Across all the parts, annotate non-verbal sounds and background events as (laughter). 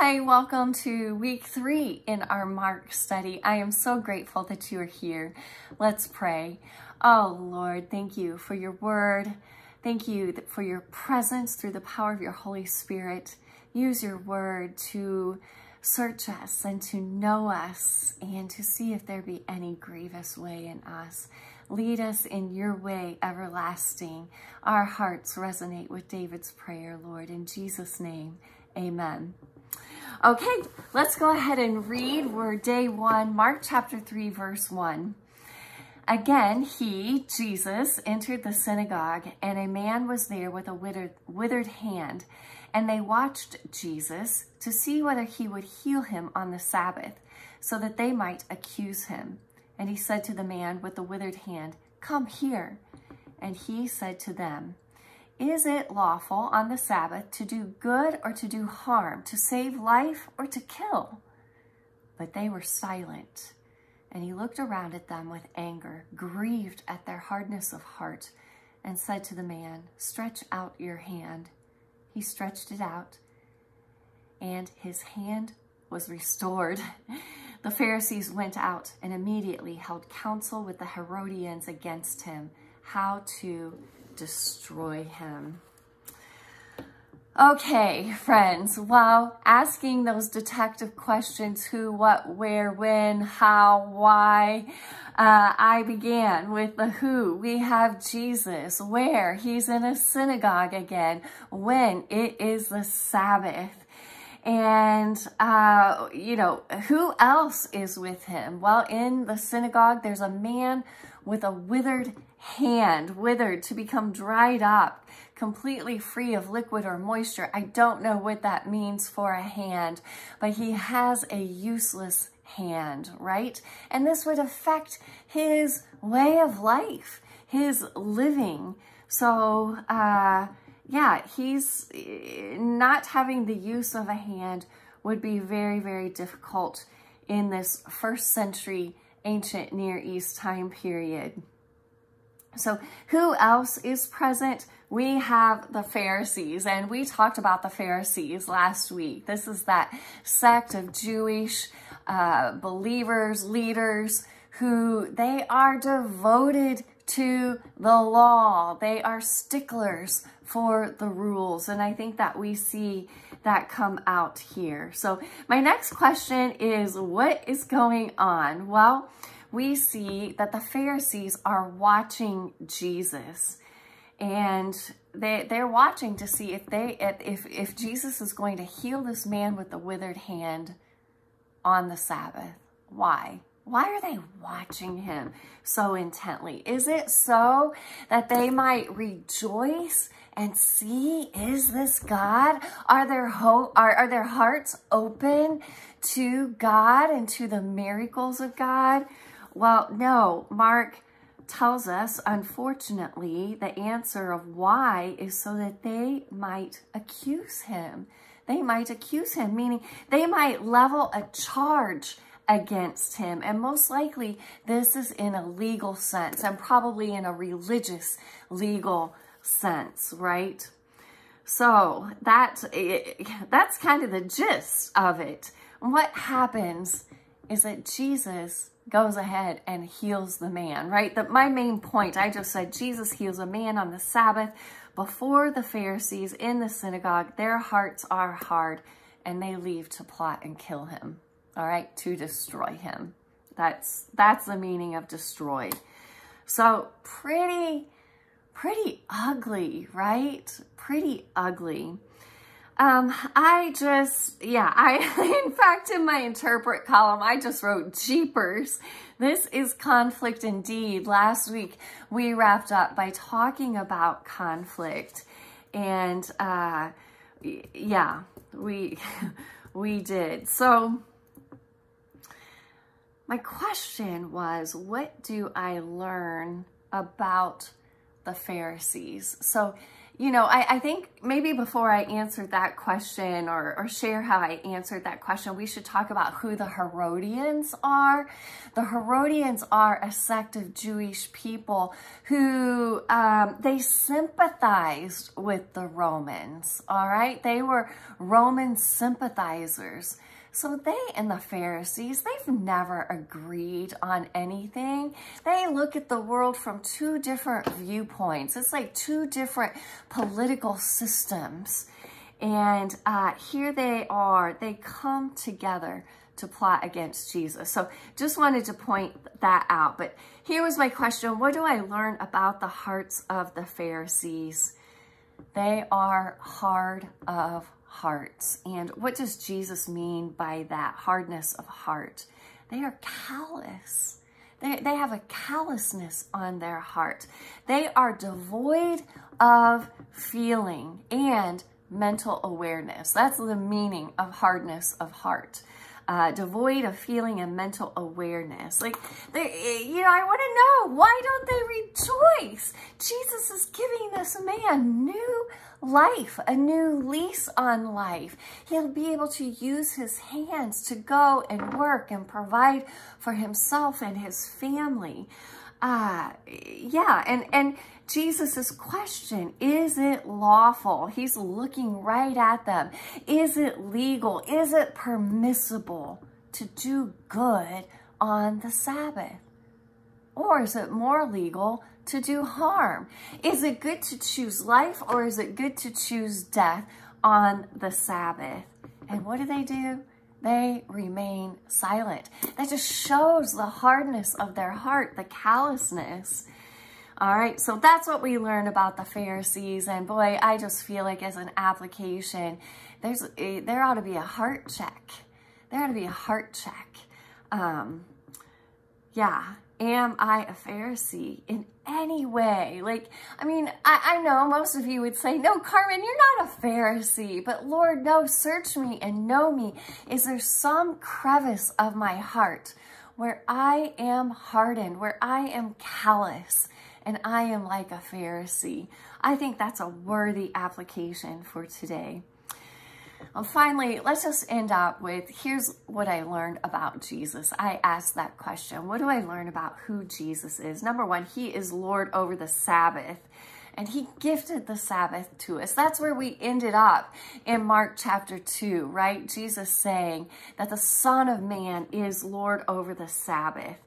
Hi, welcome to week three in our Mark study. I am so grateful that you are here. Let's pray. Oh Lord, thank you for your word. Thank you for your presence through the power of your Holy Spirit. Use your word to search us and to know us and to see if there be any grievous way in us. Lead us in your way everlasting. Our hearts resonate with David's prayer, Lord. In Jesus' name, amen. Okay, let's go ahead and read. We're day one, Mark chapter 3, verse 1. Again, he, Jesus, entered the synagogue, and a man was there with a withered, withered hand. And they watched Jesus to see whether he would heal him on the Sabbath, so that they might accuse him. And he said to the man with the withered hand, Come here. And he said to them, is it lawful on the Sabbath to do good or to do harm, to save life or to kill? But they were silent. And he looked around at them with anger, grieved at their hardness of heart, and said to the man, Stretch out your hand. He stretched it out, and his hand was restored. (laughs) The Pharisees went out and immediately held counsel with the Herodians against him, how to destroy him. Okay, friends, while asking those detective questions, who, what, where, when, how, why, uh, I began with the who. We have Jesus. Where? He's in a synagogue again. When? It is the Sabbath. And, uh, you know, who else is with him? Well, in the synagogue, there's a man with a withered hand, withered to become dried up, completely free of liquid or moisture. I don't know what that means for a hand, but he has a useless hand, right? And this would affect his way of life, his living. So, uh, yeah, he's not having the use of a hand would be very, very difficult in this first century ancient Near East time period. So who else is present? We have the Pharisees, and we talked about the Pharisees last week. This is that sect of Jewish uh, believers, leaders, who they are devoted to the law. They are sticklers for the rules. And I think that we see that come out here. So my next question is, what is going on? Well, we see that the Pharisees are watching Jesus and they, they're watching to see if they if, if Jesus is going to heal this man with the withered hand on the Sabbath. Why? Why are they watching him so intently? Is it so that they might rejoice and see, is this God? Are their hope, are, are their hearts open to God and to the miracles of God? Well, no, Mark tells us, unfortunately, the answer of why is so that they might accuse him. They might accuse him, meaning they might level a charge against him. And most likely, this is in a legal sense and probably in a religious legal sense, right? So that that's kind of the gist of it. what happens is that Jesus goes ahead and heals the man, right? That my main point, I just said Jesus heals a man on the Sabbath before the Pharisees in the synagogue. Their hearts are hard and they leave to plot and kill him, all right, to destroy him. That's, that's the meaning of destroy. So pretty, pretty ugly, right? Pretty ugly. Um, I just, yeah, I, (laughs) in fact, in my interpret column, I just wrote Jeepers. This is conflict indeed. Last week, we wrapped up by talking about conflict. And, uh, yeah, we, (laughs) we did. So, my question was, what do I learn about the Pharisees? So, you know, I, I think maybe before I answer that question or, or share how I answered that question, we should talk about who the Herodians are. The Herodians are a sect of Jewish people who um, they sympathized with the Romans, all right? They were Roman sympathizers. So they and the Pharisees, they've never agreed on anything. They look at the world from two different viewpoints. It's like two different political systems. And uh, here they are, they come together to plot against Jesus. So just wanted to point that out. But here was my question. What do I learn about the hearts of the Pharisees? They are hard of hearts. And what does Jesus mean by that hardness of heart? They are callous. They, they have a callousness on their heart. They are devoid of feeling and mental awareness. That's the meaning of hardness of heart uh, devoid of feeling and mental awareness. Like, they, you know, I want to know, why don't they rejoice? Jesus is giving this man new life, a new lease on life. He'll be able to use his hands to go and work and provide for himself and his family. Uh, yeah, and, and Jesus's question, is it lawful? He's looking right at them. Is it legal? Is it permissible to do good on the Sabbath? Or is it more legal to do harm? Is it good to choose life or is it good to choose death on the Sabbath? And what do they do? They remain silent. That just shows the hardness of their heart, the callousness. All right, so that's what we learn about the Pharisees. And boy, I just feel like as an application, there's a, there ought to be a heart check. There ought to be a heart check. Um, yeah, am I a Pharisee in any way? Like, I mean, I, I know most of you would say, no, Carmen, you're not a Pharisee, but Lord, no, search me and know me. Is there some crevice of my heart where I am hardened, where I am callous? And I am like a Pharisee. I think that's a worthy application for today. Well, finally, let's just end up with here's what I learned about Jesus. I asked that question. What do I learn about who Jesus is? Number one, he is Lord over the Sabbath and he gifted the Sabbath to us. That's where we ended up in Mark chapter 2, right? Jesus saying that the Son of Man is Lord over the Sabbath.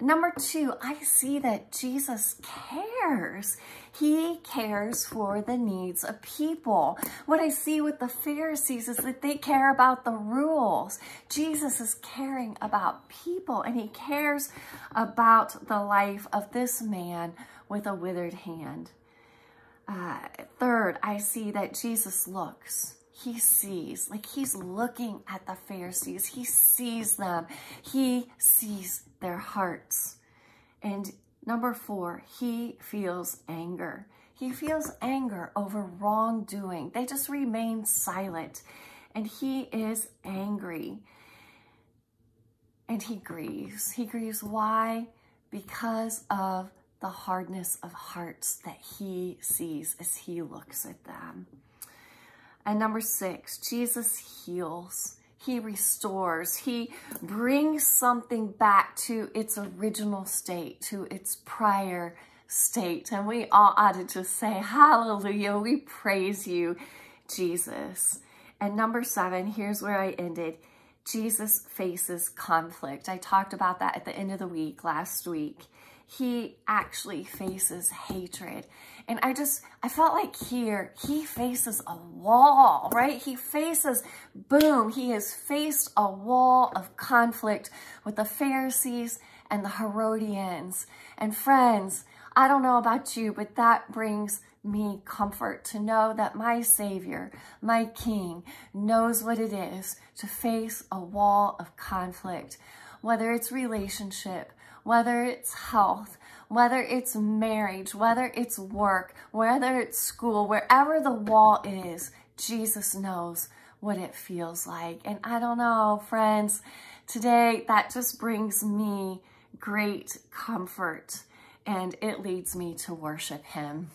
Number two, I see that Jesus cares. He cares for the needs of people. What I see with the Pharisees is that they care about the rules. Jesus is caring about people and he cares about the life of this man with a withered hand. Uh, third, I see that Jesus looks he sees, like he's looking at the Pharisees. He sees them. He sees their hearts. And number four, he feels anger. He feels anger over wrongdoing. They just remain silent. And he is angry. And he grieves. He grieves. Why? Because of the hardness of hearts that he sees as he looks at them. And number six, Jesus heals. He restores. He brings something back to its original state, to its prior state. And we all ought to just say, hallelujah, we praise you, Jesus. And number seven, here's where I ended. Jesus faces conflict. I talked about that at the end of the week last week he actually faces hatred. And I just, I felt like here, he faces a wall, right? He faces, boom, he has faced a wall of conflict with the Pharisees and the Herodians. And friends, I don't know about you, but that brings me comfort to know that my Savior, my King, knows what it is to face a wall of conflict, whether it's relationship, whether it's health, whether it's marriage, whether it's work, whether it's school, wherever the wall is, Jesus knows what it feels like. And I don't know, friends, today that just brings me great comfort and it leads me to worship him.